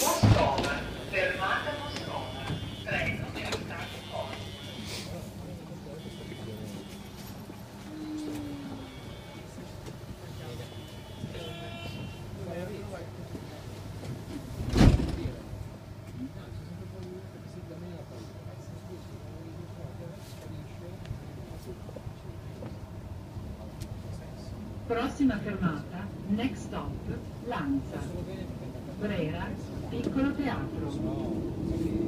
Moscova, fermata Moscova, treno direttato Coma. Prossima fermata, next stop, Lanza. Brera, piccolo teatro.